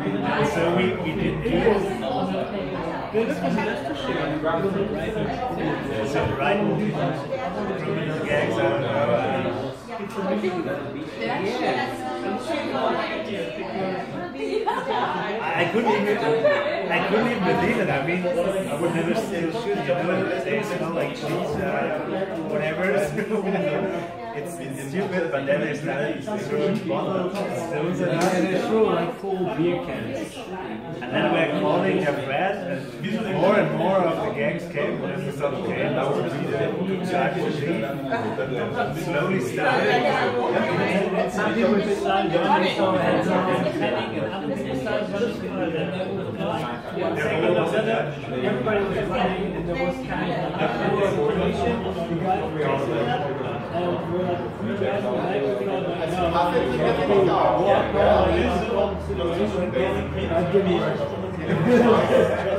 And so we, we did do this. Ja, das was Leicestershire. So right I. I couldn't even I couldn't even believe it. I mean, I would never steal shoes. You know, they smell like cheese, uh, whatever. it's, it's stupid, but then they started throwing bottles. Those are And they throw like full beer cans. and then we're calling a friend, and more and more of the gangs came. And we thought, okay, now we're going to charge the thief. Slowly started. Some people decide when they saw heads and panic, and other people started running, and then there was like one second after that, everybody was running, and there was kind of like a coordination. I'd give you.